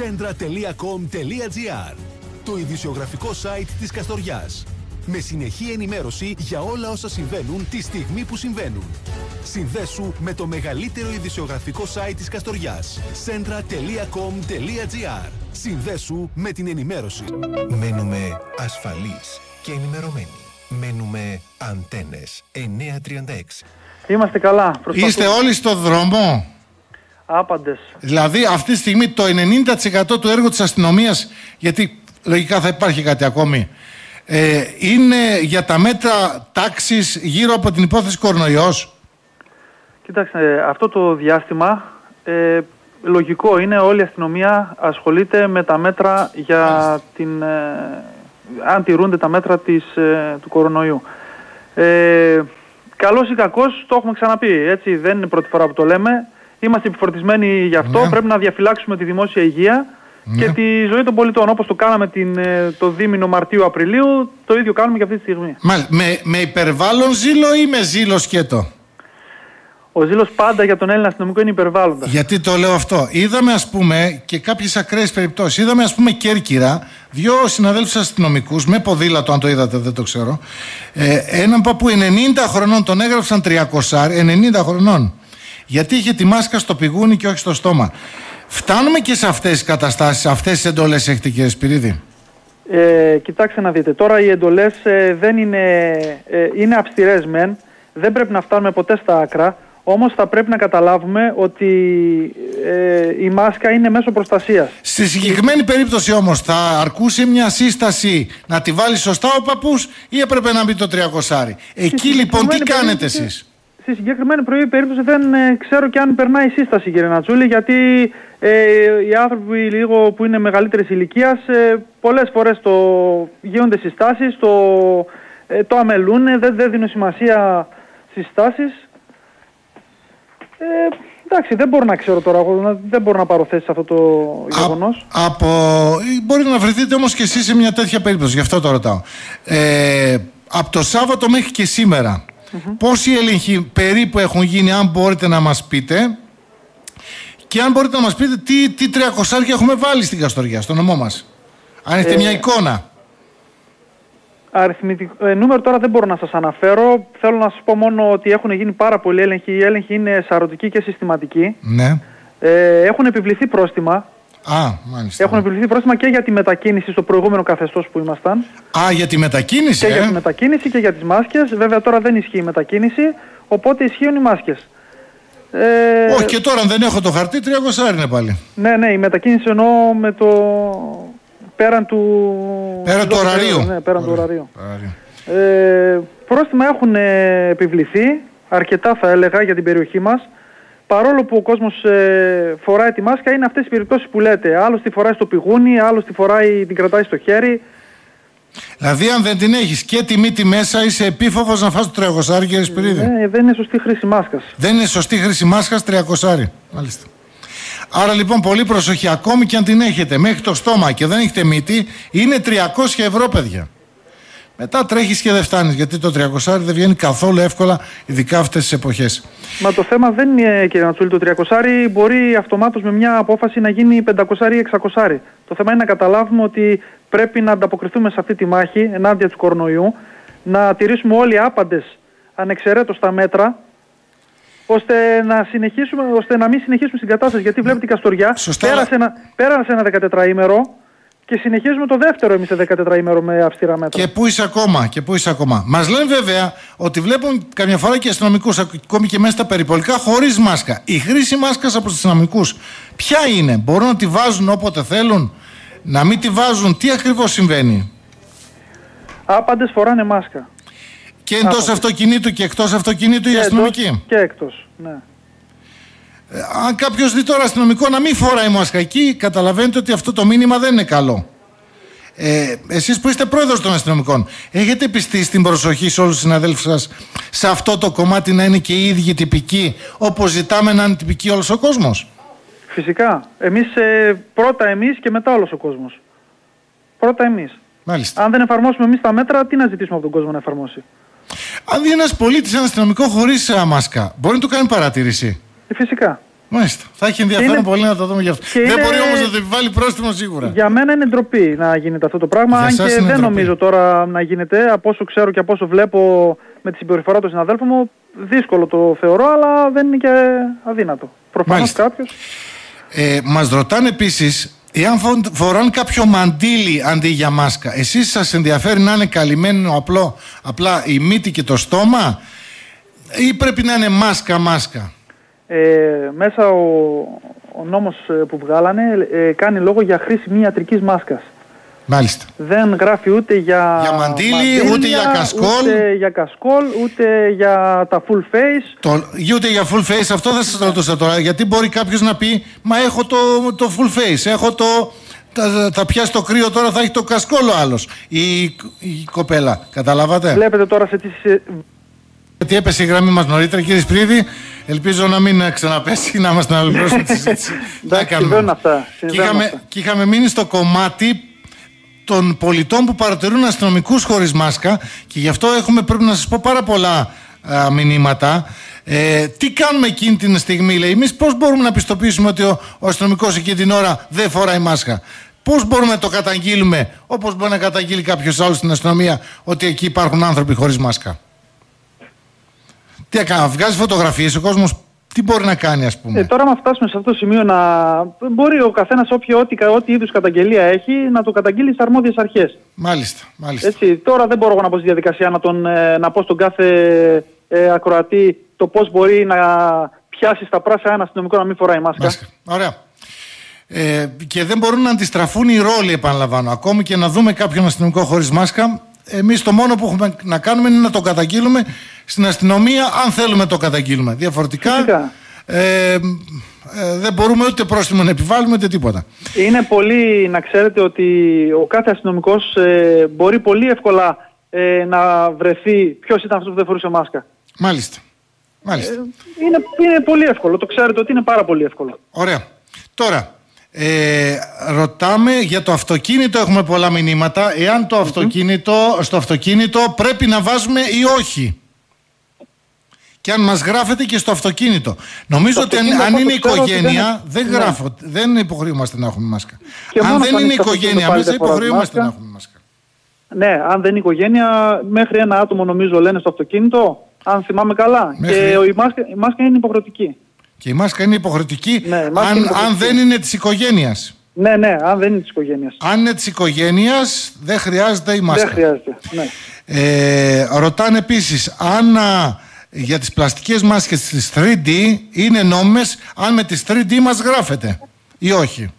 Centra.com.gr Το ειδησιογραφικό site της Καστοριάς. Με συνεχή ενημέρωση για όλα όσα συμβαίνουν τη στιγμή που συμβαίνουν. Συνδέσου με το μεγαλύτερο ειδησιογραφικό site της Καστοριάς. Centra.com.gr Συνδέσου με την ενημέρωση. Μένουμε ασφαλείς και ενημερωμένοι. Μένουμε αντένες 936. Είμαστε καλά. Είστε όλοι στο δρόμο; Άπαντες. Δηλαδή αυτή τη στιγμή το 90% του έργου της αστυνομίας, γιατί λογικά θα υπάρχει κάτι ακόμη, ε, είναι για τα μέτρα τάξης γύρω από την υπόθεση κορονοϊός. Κοίταξε, αυτό το διάστημα ε, λογικό είναι όλη η αστυνομία ασχολείται με τα μέτρα για την... Ε, αν τηρούνται τα μέτρα της, ε, του κορονοϊού. Ε, καλός ή κακός, το έχουμε ξαναπεί, έτσι, δεν είναι πρώτη φορά που το λέμε. Είμαστε επιφορτισμένοι γι' αυτό, Ναι. πρέπει να διαφυλάξουμε τη δημόσια υγεία Ναι. και τη ζωή των πολιτών. Όπως το κάναμε την, ε, το δίμηνο Μαρτίου-Απριλίου, το ίδιο κάνουμε και αυτή τη στιγμή. Μάλιστα. Με, με υπερβάλλον ζήλο ή με ζήλο σκέτο; Ο ζήλος πάντα για τον Έλληνα αστυνομικό είναι υπερβάλλοντας. Γιατί το λέω αυτό. Είδαμε, ας πούμε, και κάποιες ακραίες περιπτώσεις. Είδαμε, ας πούμε, Κέρκυρα, δύο συναδέλφους αστυνομικούς, με ποδήλατο, αν το είδατε, δεν το ξέρω. Ε, έναν παππού 90 χρονών, τον έγραψαν 300, 90 χρονών. Γιατί είχε τη μάσκα στο πηγούνι και όχι στο στόμα. Φτάνουμε και σε αυτές τις καταστάσεις, αυτές τις εντολές έχετε, κύριε Σπυρίδη; Ε, κοιτάξτε να δείτε, τώρα οι εντολές ε, δεν είναι, ε, είναι αυστηρές μεν, δεν πρέπει να φτάνουμε ποτέ στα άκρα, όμως θα πρέπει να καταλάβουμε ότι ε, η μάσκα είναι μέσω προστασίας. Στη συγκεκριμένη περίπτωση όμως, θα αρκούσε μια σύσταση να τη βάλει σωστά ο παππούς ή έπρεπε να μπει το 300. Εκεί λοιπόν τι συγκεκριμένη κάνετε περίπτωση- εσείς; Στη συγκεκριμένη πρωί περίπτωση δεν ε, ξέρω και αν περνάει η σύσταση κύριε Νατσούλη γιατί ε, οι άνθρωποι λίγο που είναι μεγαλύτερης ηλικίας ε, πολλές φορές το γίνονται συστάσεις, το, ε, το αμελούν, δεν, δεν δίνουν σημασία στις στάσεις. Ε, εντάξει, δεν μπορώ να ξέρω τώρα, εγώ να- δεν μπορώ να πάρω θέση σε αυτό το γεγονός. Α- από... ε, Μπορείτε να βρεθείτε όμως και εσείς σε μια τέτοια περίπτωση, γι' αυτό το ρωτάω. Ε, από το Σάββατο μέχρι και σήμερα, πόσοι έλεγχοι περίπου έχουν γίνει, αν μπορείτε να μας πείτε, και αν μπορείτε να μας πείτε τι, τι τριακοσάρια έχουμε βάλει στην Καστοριά, στο νομό μας. Αν έχετε Ε, μια εικόνα. Αριθμητικό, ε, νούμερο τώρα δεν μπορώ να σας αναφέρω. Θέλω να σας πω μόνο ότι έχουν γίνει πάρα πολλοί έλεγχοι. Οι έλεγχοι είναι σαρωτικοί και συστηματικοί. Ναι. Ε, έχουν επιβληθεί πρόστιμα. Α, μάλιστα. Έχουν επιβληθεί πρόστιμα και για τη μετακίνηση στο προηγούμενο καθεστώς που ήμασταν. Α, για τη μετακίνηση, Και ε; για τη μετακίνηση και για τις μάσκες. Βέβαια τώρα δεν ισχύει η μετακίνηση, οπότε ισχύουν οι μάσκες. Ε, Όχι και τώρα αν δεν έχω το χαρτί, 300 είναι πάλι. Ναι, ναι, η μετακίνηση εννοώ με το... πέραν του... Πέραν του ωραρίου. Ναι, πέραν του ωραρίου. Ωραίο. Ε, πρόστιμα έχουν ε, επιβληθεί, αρκετά θα έλεγα για την περιοχή μας. Παρόλο που ο κόσμος ε, φοράει τη μάσκα, είναι αυτές οι περιπτώσεις που λέτε. Άλλος τη φοράει στο πηγούνι, άλλος τη φοράει, την κρατάει στο χέρι. Δηλαδή, αν δεν την έχεις και τη μύτη μέσα, είσαι επίφοβος να φας το 300 κύριε Σπυρίδη; Ε, δεν είναι σωστή χρήση μάσκας. Δεν είναι σωστή χρήση μάσκας 300. Μάλιστα. Άρα λοιπόν, πολύ προσοχή. Ακόμη και αν την έχετε μέχρι το στόμα και δεν έχετε μύτη, είναι 300 ευρώ, παιδιά. Μετά τρέχεις και δεν φτάνεις, γιατί το 300 δεν βγαίνει καθόλου εύκολα, ειδικά αυτές τις εποχές. Μα το θέμα δεν είναι, κύριε Νατσούλη, το 300 μπορεί αυτομάτως με μια απόφαση να γίνει 500 ή 600. Το θέμα είναι να καταλάβουμε ότι πρέπει να ανταποκριθούμε σε αυτή τη μάχη ενάντια του κορονοϊού, να τηρήσουμε όλοι άπαντες ανεξαιρέτως τα μέτρα, ώστε να, συνεχίσουμε, ώστε να μην συνεχίσουμε στην κατάσταση. Γιατί βλέπετε η Καστοριά Σωστά, πέρασε, ένα, πέρασε ένα 14ήμερο και συνεχίζουμε το δεύτερο εμείς σε 14ήμερο με αυστηρά μέτρα. Και πού είσαι ακόμα, και πού είσαι ακόμα. Μας λένε βέβαια ότι βλέπουν καμιά φορά και αστυνομικούς, ακόμη και μέσα στα περιπολικά, χωρίς μάσκα. Η χρήση μάσκας από τους αστυνομικούς, ποια είναι, μπορούν να τη βάζουν όποτε θέλουν, να μην τη βάζουν, τι ακριβώς συμβαίνει; Άπαντες φοράνε μάσκα. Και εντός αυτοκινήτου και εκτός αυτοκινήτου οι Και αστυνομικοί; εντός Και εκτός, ναι. Ε, αν κάποιος δει τώρα αστυνομικό να μην φοράει μάσκα εκεί, καταλαβαίνετε ότι αυτό το μήνυμα δεν είναι καλό. Ε, εσείς που είστε πρόεδρος των αστυνομικών, έχετε πιστεί στην προσοχή σε όλους τους συναδέλφους σας σε αυτό το κομμάτι να είναι και οι ίδιοι τυπικοί, όπως ζητάμε να είναι τυπικοί όλος ο κόσμος; Φυσικά. Εμείς, ε, πρώτα εμείς και μετά όλος ο κόσμος. Πρώτα εμείς. Μάλιστα. Αν δεν εφαρμόσουμε εμείς τα μέτρα, τι να ζητήσουμε από τον κόσμο να εφαρμόσει; Αν δει ένας πολίτης ένα αστυνομικό χωρίς α, μάσκα, μπορεί να του κάνει παρατήρηση; Ε, φυσικά. Μάλιστα. Θα έχει ενδιαφέρον είναι... πολύ να το δούμε γι' αυτό. Δεν είναι... μπορεί όμως να το επιβάλλει πρόστιμο σίγουρα. Για μένα είναι ντροπή να γίνεται αυτό το πράγμα. αν και δεν ντροπή. νομίζω τώρα να γίνεται. Από όσο ξέρω και από όσο βλέπω με τη συμπεριφορά των συναδέλφων μου, δύσκολο το θεωρώ, αλλά δεν είναι και αδύνατο. Προφανώς κάποιος. Ε, Μας ρωτάνε επίσης Εάν φοράνε κάποιο μαντίλι αντί για μάσκα, εσείς σας ενδιαφέρει να είναι καλυμμένο απλό, απλά η μύτη και το στόμα ή πρέπει να είναι μάσκα-μάσκα. Ε, μέσα ο, ο νόμος ε, που βγάλανε ε, κάνει λόγο για χρήση μη ιατρικής μάσκας. Μάλιστα. Δεν γράφει ούτε για, για μαντίλι, ούτε για κασκόλ. Ούτε για κασκόλ, ούτε για τα full face. Το, ούτε για full face, αυτό θα σας ρωτούσα τώρα. Γιατί μπορεί κάποιος να πει, Μα έχω το, το full face, έχω το. Θα, θα πιάσει το κρύο τώρα, θα έχει το κασκόλ ο άλλος. Η, η κοπέλα. Καταλάβατε; Βλέπετε τώρα σε τι. Γιατί έπεσε η γραμμή μας νωρίτερα, κύριε Σπρίδη. Ελπίζω να μην ξαναπέσει, να είμαστε να ολοκληρώσουμε τη συζήτηση. Εντάξει, συμβαίνουν αυτά. και είχαμε μείνει στο κομμάτι των πολιτών που παρατηρούν αστυνομικούς χωρίς μάσκα και γι' αυτό έχουμε πρέπει να σας πω πάρα πολλά α, μηνύματα. Ε, τι κάνουμε εκείνη την στιγμή, λέει, εμείς πώς μπορούμε να πιστοποιήσουμε ότι ο, ο αστυνομικός εκείνη την ώρα δεν φοράει μάσκα; Πώς μπορούμε να το καταγγείλουμε, όπως μπορεί να καταγγείλει κάποιος άλλος στην αστυνομία, ότι εκεί υπάρχουν άνθρωποι χωρίς μάσκα; Τι έκανε, βγάζει φωτογραφίες, ο κόσμος τι μπορεί να κάνει, ας πούμε; Ε, τώρα, να φτάσουμε σε αυτό το σημείο, να μπορεί ο καθένας όποιο ό,τι, ό,τι είδους καταγγελία έχει να το καταγγείλει στις αρμόδιες αρχές. Μάλιστα. μάλιστα. Έτσι, τώρα δεν μπορώ να πω στη διαδικασία να, τον, ε, να πω στον κάθε ε, ακροατή το πώς μπορεί να πιάσει στα πράσινα ένα αστυνομικό να μην φοράει μάσκα. μάσκα. Ωραία. Ε, και δεν μπορούν να αντιστραφούν οι ρόλοι, επαναλαμβάνω. Ακόμη και να δούμε κάποιον αστυνομικό χωρίς μάσκα, εμείς το μόνο που έχουμε να κάνουμε είναι να το καταγγείλουμε στην αστυνομία, αν θέλουμε το καταγγείλουμε. Διαφορετικά ε, ε, δεν μπορούμε ούτε πρόστιμο να επιβάλλουμε ούτε τίποτα. Είναι πολύ να ξέρετε ότι ο κάθε αστυνομικός ε, μπορεί πολύ εύκολα ε, να βρεθεί ποιος ήταν αυτός που δεν φορούσε μάσκα. Μάλιστα. Μάλιστα. είναι, είναι πολύ εύκολο. Το ξέρετε ότι είναι πάρα πολύ εύκολο. Ωραία. Τώρα, ε, ρωτάμε για το αυτοκίνητο έχουμε πολλά μηνύματα. Εάν το αυτοκίνητο, στο αυτοκίνητο πρέπει να βάζουμε ή όχι; Και αν μας γράφετε και στο αυτοκίνητο. Νομίζω ότι αν, είναι οικογένεια δεν, δεν, γράφω, ναι. δεν υποχρεούμαστε να έχουμε μάσκα. Αν δεν είναι οικογένεια εμείς δεν υποχρεούμαστε να έχουμε μάσκα. Ναι, αν δεν είναι οικογένεια μέχρι ένα άτομο νομίζω λένε στο αυτοκίνητο. Αν θυμάμαι καλά. Και η μάσκα, η μάσκα είναι υποχρεωτική και η μάσκα είναι υποχρεωτική, ναι, αν, αν δεν είναι της οικογένειας. Ναι, ναι, αν δεν είναι της οικογένειας. Αν είναι της οικογένειας, δεν χρειάζεται η μάσκα. Δεν χρειάζεται. Ναι. Ε, ρωτάνε επίσης αν για τις πλαστικές μάσκες της 3D είναι νόμιμες, αν με τις 3D μας γράφεται ή όχι;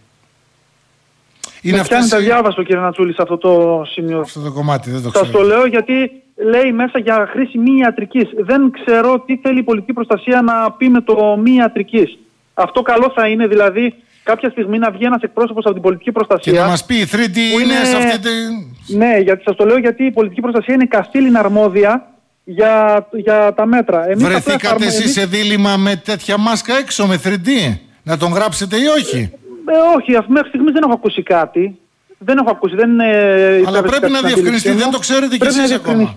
Είναι αυτό. τα διάβαστο κύριε Νατσούλη σε αυτό το σημείο. Αυτό το κομμάτι δεν το ξέρω. Σα το λέω γιατί λέει μέσα για χρήση μη ιατρικής. Δεν ξέρω τι θέλει η πολιτική προστασία να πει με το μη ιατρικής. Αυτό καλό θα είναι δηλαδή κάποια στιγμή να βγει ένας εκπρόσωπος από την πολιτική προστασία. Και να μας πει η 3D είναι, σε αυτή τη. Ναι, γιατί σας το λέω γιατί η πολιτική προστασία είναι καστήλιν αρμόδια για, για τα μέτρα. Εμείς Βρεθήκατε εσείς σε δίλημα με τέτοια μάσκα έξω με 3D. Να τον γράψετε ή όχι; Ε, όχι, μέχρι στιγμής δεν έχω ακούσει κάτι. Δεν έχω ακούσει. Δεν, ε, Αλλά πρέπει να διευκρινιστεί, δεν το ξέρετε κι εσείς ακόμα.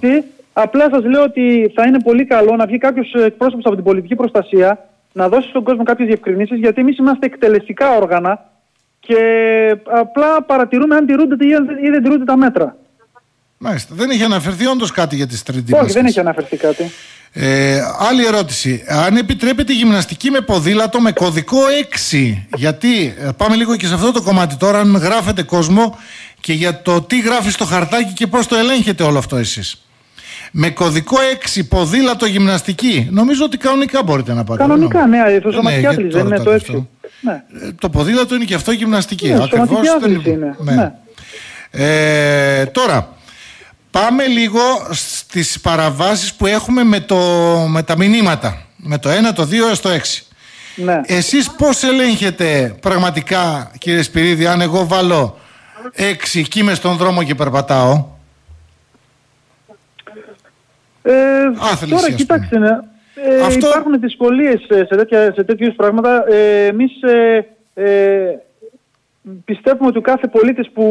Απλά σας λέω ότι θα είναι πολύ καλό να βγει κάποιος εκπρόσωπος από την πολιτική προστασία να δώσει στον κόσμο κάποιες διευκρινήσεις, γιατί εμείς είμαστε εκτελεστικά όργανα και απλά παρατηρούμε αν τηρούνται ή δεν τηρούνται τα μέτρα. Μάλιστα. Δεν έχει αναφερθεί όντως κάτι για τις τρίτη Όχι, δεν έχει αναφερθεί κάτι. Ε, άλλη ερώτηση. Αν επιτρέπεται γυμναστική με ποδήλατο με κωδικό 6. Γιατί, ε, πάμε λίγο και σε αυτό το κομμάτι τώρα, αν γράφετε κόσμο και για το τι γράφει στο χαρτάκι και πώς το ελέγχετε όλο αυτό εσείς. Με κωδικό 6 ποδήλατο γυμναστική. Νομίζω ότι κανονικά μπορείτε να πάτε. Κανονικά, ναι, το σωματική ναι, δεν είναι το 6. Ναι. Ε, το ποδήλατο είναι και αυτό γυμναστική. Ναι, Ακριβώς είναι. Ναι. ναι. Ε, τώρα, Πάμε λίγο στις παραβάσεις που έχουμε με, το, με τα μηνύματα. Με το 1, το 2 έως το 6. Ναι. Εσείς πώς ελέγχετε πραγματικά κύριε Σπυρίδη αν εγώ βάλω 6 και είμαι στον δρόμο και περπατάω; Ε, τώρα κοιτάξτε, ναι. ε, Αυτό... υπάρχουν δυσκολίες σε, τέτοια, σε τέτοιους πράγματα. Ε, εμείς ε, ε πιστεύουμε ότι ο κάθε πολίτης που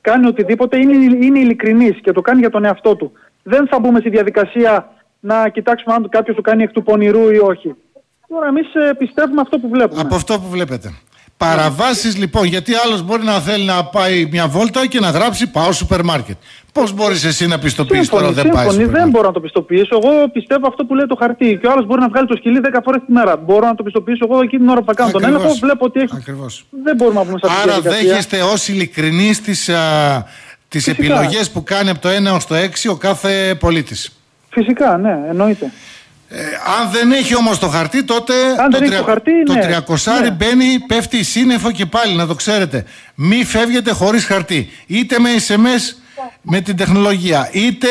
κάνει οτιδήποτε είναι, είναι ειλικρινής και το κάνει για τον εαυτό του. Δεν θα μπούμε στη διαδικασία να κοιτάξουμε αν κάποιος το κάνει εκ του πονηρού ή όχι. Τώρα εμείς πιστεύουμε αυτό που βλέπουμε. Από αυτό που βλέπετε. Παραβάσεις λοιπόν, γιατί άλλος μπορεί να θέλει να πάει μια βόλτα και να γράψει πάω σούπερ μάρκετ. Πώς μπορείς εσύ να πιστοποιήσει τώρα δεν πάει σύμφωνοι, δεν μπορώ να το πιστοποιήσω. Εγώ πιστεύω αυτό που λέει το χαρτί. Και ο άλλος μπορεί να βγάλει το σκυλί 10 φορές τη μέρα. Μπορώ να το πιστοποιήσω εγώ εκείνη την ώρα που θα κάνω τον έλεγχο. Βλέπω ότι έχει. Ακριβώς. Δεν μπορούμε να πούμε σε Άρα δέχεστε ως ειλικρινή στι τις επιλογές που κάνει από το 1 έω το 6 ο κάθε πολίτης. Φυσικά, ναι, εννοείται. Ε, αν δεν έχει όμως το χαρτί, τότε Αν το, δεν έχει το χαρτί, το ναι. τριακοσάρι Ναι. μπαίνει, πέφτει σύννεφο και πάλι, να το ξέρετε. Μη φεύγετε χωρίς χαρτί. Είτε με SMS με την τεχνολογία, είτε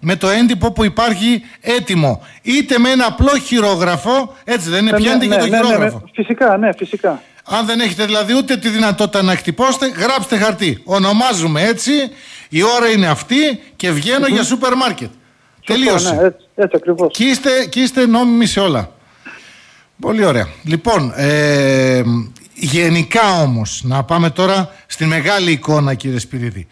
με το έντυπο που υπάρχει έτοιμο, είτε με ένα απλό χειρόγραφο. Έτσι δεν είναι, Ναι, πιάνετε ναι, και το ναι, ναι, ναι. χειρόγραφο. Φυσικά, ναι, φυσικά. Αν δεν έχετε δηλαδή ούτε τη δυνατότητα να χτυπώσετε, γράψτε χαρτί. Ονομάζουμε έτσι, η ώρα είναι αυτή και βγαίνω για σούπερ μάρκετ. Τελείωσε. Σωστό, ναι, έτσι, έτσι ακριβώς. Και είστε, και είστε νόμιμοι σε όλα. Πολύ ωραία. Λοιπόν, ε, γενικά όμως, να πάμε τώρα στη μεγάλη εικόνα κύριε Σπυρίδη.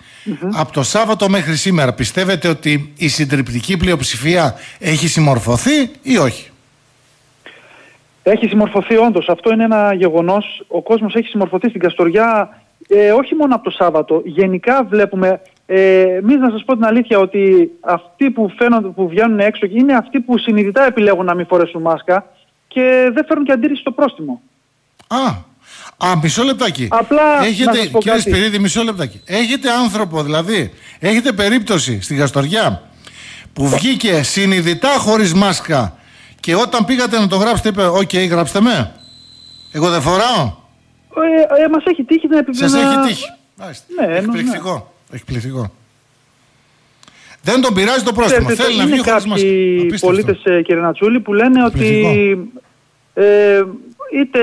Από το Σάββατο μέχρι σήμερα πιστεύετε ότι η συντριπτική πλειοψηφία έχει συμμορφωθεί ή όχι; Έχει συμμορφωθεί όντως. Αυτό είναι ένα γεγονός. Ο κόσμος έχει συμμορφωθεί στην Καστοριά ε, όχι μόνο από το Σάββατο. Γενικά βλέπουμε. Ε, Εμείς να σας πω την αλήθεια ότι αυτοί που, φαίνονται, που βγαίνουν έξω είναι αυτοί που συνειδητά επιλέγουν να μην φορέσουν μάσκα και δεν φέρουν και αντίρρηση στο πρόστιμο. Α, α μισό λεπτάκι. Απλά, να έχετε, σας πω κύριε κάτι. Σπυρίδη, μισό λεπτάκι. Έχετε άνθρωπο, δηλαδή, έχετε περίπτωση στη Καστοριά που βγήκε συνειδητά χωρίς μάσκα και όταν πήγατε να τον γράψετε είπε «OK, γράψτε με». Εγώ δεν φοράω. Ε, ε, Μας έχει τύχει να επιβεβαιώσει. Σας έχει τύχει. Μάλιστα. Ναι, ναι. Εκπληκτικό. Εκπληκτικό. Δεν τον πειράζει το πρόστιμο. Ξέρετε, Θέλει να είναι βγει χωρίς μάσκα. κάποιοι Απίστευτο. πολίτες, ε, κύριε Νατσούλη, που λένε ότι ε, είτε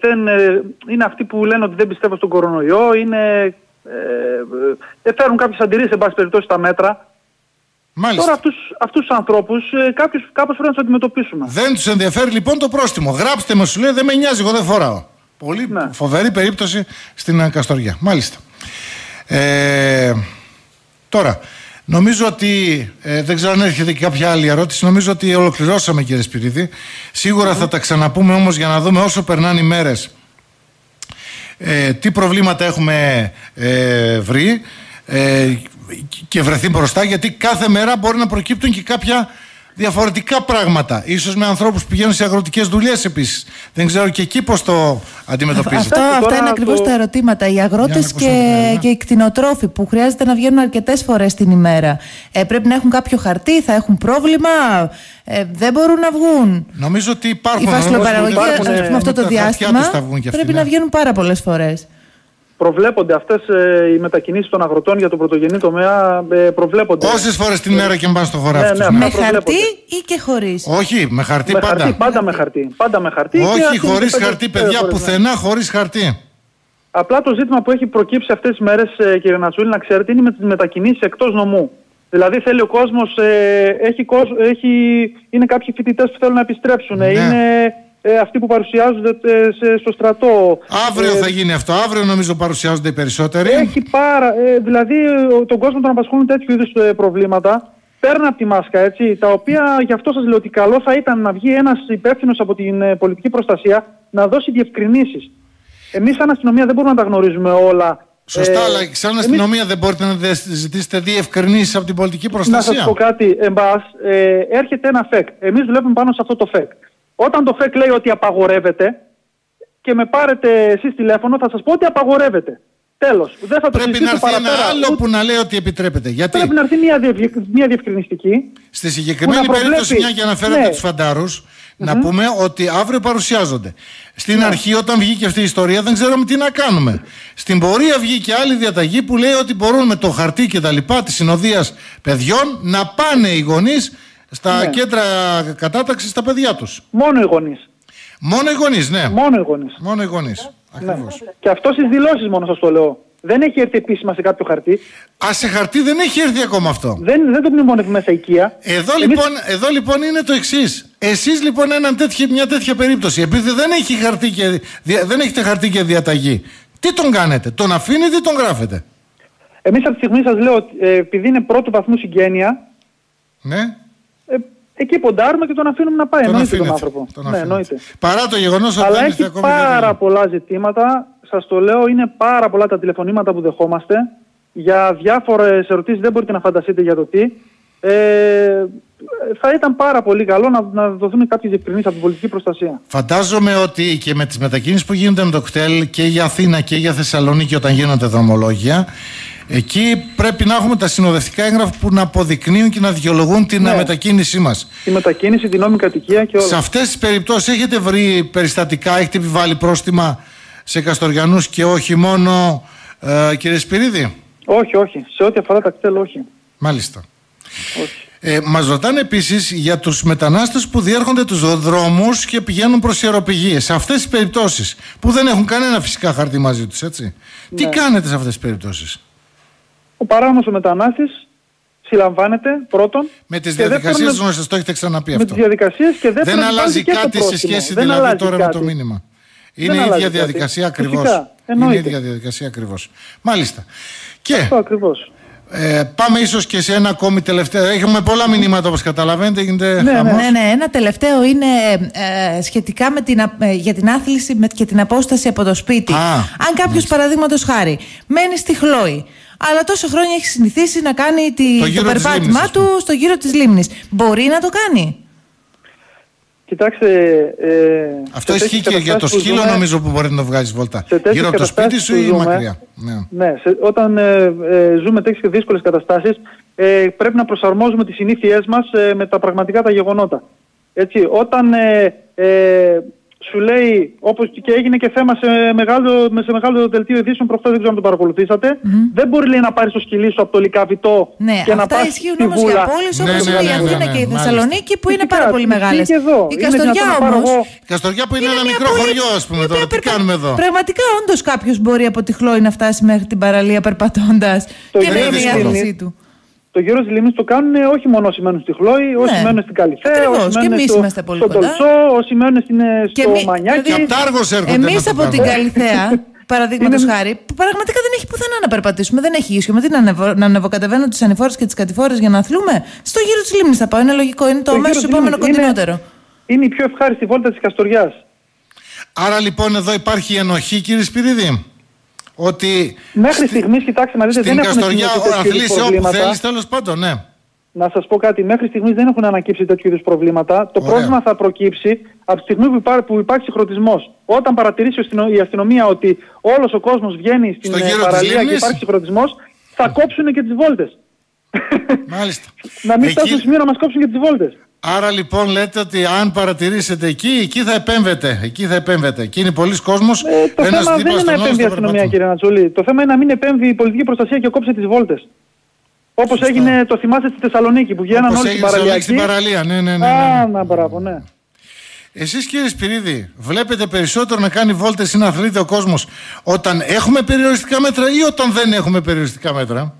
δεν, ε, είναι αυτοί που λένε ότι δεν πιστεύω στον κορονοϊό, είναι, ε, ε, φέρουν κάποιες αντιρρήσεις, εν πάση περιπτώσει, στα μέτρα. Μάλιστα. Τώρα αυτούς, αυτούς τους ανθρώπους ε, κάποιους, κάπως πρέπει να τους αντιμετωπίσουμε. Δεν τους ενδιαφέρει λοιπόν το πρόστιμο. Γράψτε με, σου λέει, δεν με νοιάζει, εγώ δεν φοράω. Πολύ Ναι. φοβερή περίπτωση στην ε, Καστοριά. Μάλιστα. Ε, τώρα, νομίζω ότι ε, δεν ξέρω αν έρχεται και κάποια άλλη ερώτηση. Νομίζω ότι ολοκληρώσαμε, κύριε Σπυρίδη. Σίγουρα θα τα ξαναπούμε όμως για να δούμε όσο περνάνε οι μέρες. Ε, τι προβλήματα έχουμε ε, βρει ε, και βρεθεί μπροστά γιατί κάθε μέρα μπορεί να προκύπτουν και κάποια διαφορετικά πράγματα. Ίσως με ανθρώπους που πηγαίνουν σε αγροτικές δουλειές επίσης. Δεν ξέρω και εκεί πώς το αντιμετωπίζετε. Αυτό, Τώρα αυτά είναι το- ακριβώς τα ερωτήματα. Οι αγρότες Για να ακούσουμε και, την Έλενα. και οι κτηνοτρόφοι που χρειάζεται να βγαίνουν αρκετές φορές την ημέρα. Ε, πρέπει να έχουν κάποιο χαρτί, θα έχουν πρόβλημα, ε, δεν μπορούν να βγουν. Νομίζω ότι υπάρχουν Η φασιλοπαραγωγή, υπάρχουν, ας ε, πούμε, αυτό το με τα χαρτιά διάστημα τους θα βγουν και αυτοί, πρέπει ναι. να βγαίνουν πάρα πολλές φορές. Προβλέπονται αυτές ε, οι μετακινήσεις των αγροτών για το πρωτογενή τομέα, ε, προβλέπονται. Όσες φορές την μέρα και πάνε στο χωράφι Ναι, τους. ναι, ναι. Με αυτά προβλέπονται. χαρτί ή και χωρίς; Όχι, με χαρτί με πάντα. χαρτί, πάντα με χαρτί. Πάντα με χαρτί. και Όχι αυτή είναι χωρίς πέντε- χαρτί, πέντε παιδιά, φορές, ναι. πουθενά χωρίς χαρτί. Απλά το ζήτημα που έχει προκύψει αυτές τις μέρες, ε, κύριε Νατσούλη, να ξέρετε, είναι με τις μετακινήσεις εκτός νομού. Δηλαδή θέλει ο κόσμος, ε, έχει, κόσμ- έχει, είναι κάποιοι φοιτητές που θέλουν να επιστρέψουν, Ναι. είναι ε, αυτοί που παρουσιάζονται ε, σε- στο στρατό. Αύριο Ε, θα γίνει αυτό. Αύριο νομίζω παρουσιάζονται οι περισσότεροι. Έχει πάρα, ε, δηλαδή ο- τον κόσμο τον απασχολούν τέτοιου είδους ε, προβλήματα. Παίρνουν από τη μάσκα, έτσι, τα οποία γι' αυτό σας λέω ότι καλό θα ήταν να βγει ένας υπεύθυνος από την ε, πολιτική προστασία να δώσει διευκρινήσεις. Εμείς σαν αστυνομία δεν μπορούμε να τα γνωρίζουμε όλα. Σωστά, Ε, αλλά σαν εμείς- αστυνομία δεν μπορείτε να δε- ζητήσετε διευκρινήσεις από την πολιτική Να προστασία. σας πω κάτι, εμπάς, ε, έρχεται ένα ΦΕΚ. Εμείς δουλεύουμε πάνω σε αυτό το ΦΕΚ. Όταν το ΦΕΚ λέει ότι απαγορεύεται και με πάρετε εσείς τηλέφωνο θα σας πω ότι απαγορεύεται. Τέλος. Δεν θα το Πρέπει να συζητήσω έρθει ένα παραπέρα. άλλο ούτε- που να λέει ότι επιτρέπεται. Γιατί; Πρέπει να έρθει μια, διευκ- μια διευκρινιστική. στη συγκεκριμένη που να προβλέπει- περίπτωση, μια και αναφέρατε Ναι. τους φαντάρους, να πούμε ότι αύριο παρουσιάζονται. Στην Ναι. αρχή, όταν βγήκε αυτή η ιστορία, δεν ξέραμε τι να κάνουμε. Στην πορεία βγήκε άλλη διαταγή που λέει ότι μπορούν με το χαρτί και τα λοιπά της συνοδείας παιδιών να πάνε οι γονείς στα Ναι. κέντρα κατάταξης στα παιδιά τους. Μόνο οι γονείς. Μόνο οι γονείς, ναι. Μόνο οι γονείς. Μόνο οι γονείς. Ναι. Ακριβώ. Και αυτό στις δηλώσεις μόνο σας το λέω. Δεν έχει έρθει επίσημα σε κάποιο χαρτί. Α, σε χαρτί δεν έχει έρθει ακόμα αυτό. Δεν, δεν το μνημονεύει μέσα η οικία. Εδώ, Εμείς- λοιπόν, εδώ λοιπόν είναι το εξής. Εσείς λοιπόν έναν τέτοιο, μια τέτοια περίπτωση, επειδή δεν, έχει χαρτί και, δια- δεν έχετε χαρτί και διαταγή, τι τον κάνετε, τον αφήνετε ή τον γράφετε; Εμείς από τη στιγμή σας λέω ότι ε, επειδή είναι πρώτου βαθμού συγγένεια, Ναι. Ε, εκεί ποντάρουμε και τον αφήνουμε να πάει. Τον εννοείται τον αφήνετε. άνθρωπο. Τον ναι, αφήνετε. εννοείται. Παρά το γεγονός ότι Αλλά δεν έχει είστε ακόμη πάρα διαδηλωτικοί. πολλά ζητήματα. Σας το λέω, είναι πάρα πολλά τα τηλεφωνήματα που δεχόμαστε. Για διάφορες ερωτήσεις δεν μπορείτε να φανταστείτε για το τι. Ε, θα ήταν πάρα πολύ καλό να, να δοθούν κάποιες διευκρινήσεις από την πολιτική προστασία. Φαντάζομαι ότι και με τις μετακινήσεις που γίνονται με το κτέλ και για Αθήνα και για Θεσσαλονίκη όταν γίνονται δρομολόγια, εκεί πρέπει να έχουμε τα συνοδευτικά έγγραφα που να αποδεικνύουν και να δικαιολογούν την Ναι. μετακίνησή μας. Τη μετακίνηση, την νόμιμη κατοικία και όλα. Σε αυτές τις περιπτώσεις έχετε βρει περιστατικά, έχετε επιβάλει πρόστιμα σε Καστοριανούς και όχι μόνο, ε, κύριε Σπυρίδη; Όχι, όχι. Σε ό,τι αφορά τα κτέλ, όχι. Μάλιστα. όχι. Ε, μας ρωτάνε επίσης για τους μετανάστες που διέρχονται τους δρόμους και πηγαίνουν προς ιεροπηγίες. Σε αυτές τις περιπτώσεις που δεν έχουν κανένα φυσικά χαρτί μαζί τους, έτσι. Τι Ναι. κάνετε σε αυτές τις περιπτώσεις; Ο παράνομος ο μετανάστης συλλαμβάνεται πρώτον. Με τις και δεύτερον, διαδικασίες με- γνωστές, το έχετε ξαναπεί με αυτό. τις διαδικασίες και δεύτερον Δεν αλλάζει υπάρχει και το κάτι σε πρόστιμο. σχέση Δεν δηλαδή αλλάζει τώρα με κάτι. το μήνυμα. Δεν Είναι η αλλάζει ίδια κάτι. διαδικασία ακριβώς. Φυσικά, Είναι η εννοείται. ίδια διαδικασία ακριβώς. Μάλιστα. Και Αυτό ακριβώς. ε, πάμε ίσως και σε ένα ακόμη τελευταίο. Έχουμε πολλά μηνύματα όπως καταλαβαίνετε. Γίνεται Ναι, χαμός. Ναι, ναι, ένα τελευταίο είναι ε, σχετικά με την, α- ε, για την άθληση με, και την απόσταση από το σπίτι. Α, Αν κάποιος παραδείγματος χάρη μένει στη Χλόη, αλλά τόσο χρόνια έχει συνηθίσει να κάνει τη, Το το, γύρο της περπάτημά λίμνης, ας πούμε. του στο γύρο της λίμνης. Μπορεί να το κάνει. Κοιτάξτε. Ε, Αυτό σε ισχύει τέτοιες και για το καταστάσεις που σκύλο ζούμε- νομίζω που μπορεί να το βγάζει βόλτα. Σε τέτοιες Γύρω από το σπίτι σου καταστάσεις ή που ζούμε- μακριά. Ναι. Ναι, σε, όταν ε, ε, ζούμε τέτοιες δύσκολες καταστάσεις ε, πρέπει να προσαρμόζουμε τις συνήθειές μας ε, με τα πραγματικά τα γεγονότα. Έτσι, όταν ε, ε, σου λέει, όπως και έγινε και θέμα σε μεγάλο, με- σε μεγάλο δελτίο ειδήσεων προχθές, δεν ξέρω αν το παρακολουθήσατε, δεν μπορεί λέει, να πάρεις το σκυλί σου από το λικαβιτό Ναι, και να αυτά πας ισχύουν στη όμως βούλα. για πόλεις Ναι, όπως ναι, είναι η ναι, ναι, Αθήνα ναι, και η μάλιστα. Θεσσαλονίκη που είναι Φυσικά, πάρα πολύ ισχύει μεγάλες. και εδώ. Η Είναι Καστοριά δυνατόν να πάρω όμως. εγώ- Καστοριά που είναι, ένα μια μικρό πόλη χωριό, ας πούμε η τώρα. οποία Τι περπα- κάνουμε εδώ; Πραγματικά, όντως κάποιος μπορεί από τη Χλόη να φτάσει μέχρι την παραλία περπατώντας Το και να γύρο είναι η της άθλησή Λίμνης. του; Το γύρο της Λίμνης το κάνουν ε, όχι μόνο όσοι μένουν στη Χλόη, όσοι Ναι. μένουν στην Καλυθέα, Ακριβώς. όσοι Και μένουν εμείς στο, είμαστε πολύ στο κοντά. Τολτσό, όσοι μένουν στην, ε, Και στο εμεί- Μανιάκι. δηλαδή, Και από Τάργος έρχονται Εμείς να το από την κάνουν. Καλυθέα, παραδείγματος Είναι- χάρη, που πραγματικά δεν έχει πουθενά να περπατήσουμε. Δεν έχει ίσιο. Με τι να, ανεβο, να ανεβοκατεβαίνω τις ανηφόρες και τις κατηφόρες για να αθλούμε; Στο γύρο της λίμνης θα πάω. Είναι λογικό. Είναι το Το αμέσως γύρο της επόμενο Λίμνης είναι- κοντινότερο. Είναι η πιο ευχάριστη βόλτα της Καστοριάς. Άρα λοιπόν εδώ υπάρχει ενοχή, κύριε Σπυρίδη; Ότι Μέχρι στιγμής, κοιτάξτε να δείτε, στην δεν έχουν Καστοριά σημειωθεί τέτοιου είδους αθλείσαι όπου προβλήματα. θέλεις, τέλος πάντων, ναι. Να σας πω κάτι, μέχρι στιγμής δεν έχουν ανακύψει τέτοιου είδους προβλήματα. Το Ωραία. πρόβλημα θα προκύψει από τη στιγμή που, υπά- που υπάρχει συγχρονισμός. Όταν παρατηρήσει ο αστυνο- η αστυνομία ότι όλος ο κόσμος βγαίνει στην Στο ε, γύρο της παραλία και Λίμνης. υπάρχει συγχρονισμός, θα κόψουν και τις βόλτες. Μάλιστα. να μην Εκεί- φτάσουν στο σημείο να μας κόψουν και τις βόλτες. Άρα λοιπόν λέτε ότι αν παρατηρήσετε εκεί, εκεί θα επέμβετε. Εκεί θα επέμβετε. Εκεί είναι πολλοί κόσμος. Ε, το θέμα δεν είναι να επέμβει η αστυνομία, κύριε Νατσούλη. Το θέμα είναι να μην επέμβει η πολιτική προστασία και κόψει τις βόλτες. Όπως έγινε, το θυμάστε στη Θεσσαλονίκη που βγαίναν Όπως όλοι στην έγινε σε παραλιακή. στην παραλία. Ναι, ναι, ναι. ναι, Α, ναι. να μπράβο, ναι. Εσείς κύριε Σπυρίδη, βλέπετε περισσότερο να κάνει βόλτες ή να αθλείται ο κόσμος όταν έχουμε περιοριστικά μέτρα ή όταν δεν έχουμε περιοριστικά μέτρα;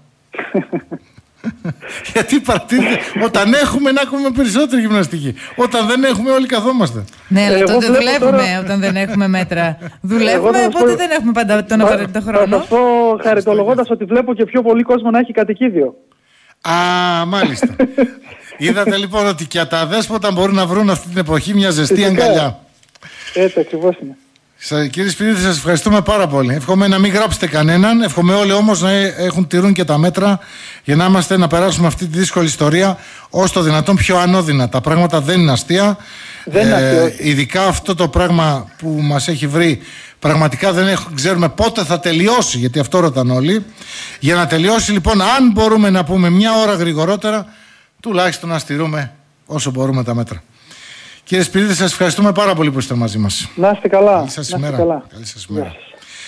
Γιατί παρατηρείτε, όταν έχουμε να έχουμε περισσότερη γυμναστική. Όταν δεν έχουμε όλοι καθόμαστε. Ναι, αλλά Εγώ τότε βλέπω δουλεύουμε τώρα- όταν δεν έχουμε μέτρα. Εγώ Δουλεύουμε, θα σας οπότε πω- δεν έχουμε πάντα τον απαραίτητο Θα χρόνο. σας πω χαριτολογώντας ότι βλέπω και πιο πολύ κόσμο να έχει κατοικίδιο. Α, μάλιστα. Είδατε λοιπόν ότι και τα αδέσποτα μπορούν να βρουν αυτή την εποχή μια ζεστή Φυσικά. αγκαλιά. Έτσι ακριβώς είναι. Σα, κύριε Σπυρίδη, σας ευχαριστούμε πάρα πολύ. Εύχομαι να μην γράψετε κανέναν. Εύχομαι όλοι όμως να ε- έχουν τηρούν και τα μέτρα για να είμαστε να περάσουμε αυτή τη δύσκολη ιστορία όσο το δυνατόν πιο ανώδυνα. Τα πράγματα δεν είναι αστεία. Δεν είναι αστεία, όχι. ειδικά αυτό το πράγμα που μας έχει βρει, πραγματικά δεν έχ- ξέρουμε πότε θα τελειώσει, γιατί αυτό ρωτάνε όλοι. Για να τελειώσει, λοιπόν, αν μπορούμε να πούμε μια ώρα γρηγορότερα, τουλάχιστον να στηρούμε όσο μπορούμε τα μέτρα. Κύριε Σπυρίδη, σας ευχαριστούμε πάρα πολύ που είστε μαζί μας. Να είστε καλά. Καλή Να σας είστε ημέρα. καλά. Καλή σας Γεια ημέρα.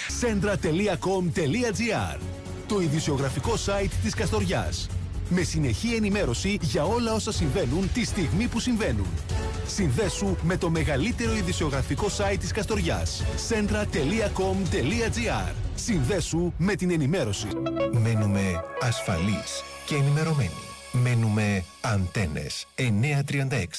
σας. centra.com.gr Το ειδησιογραφικό site της Καστοριάς. Με συνεχή ενημέρωση για όλα όσα συμβαίνουν τη στιγμή που συμβαίνουν. Συνδέσου με το μεγαλύτερο ειδησιογραφικό site της Καστοριάς. centra.com.gr Συνδέσου με την ενημέρωση. Μένουμε ασφαλείς και ενημερωμένοι. Μένουμε αντένες 936.